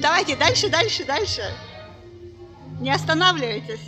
Давайте дальше, дальше, дальше. Не останавливайтесь.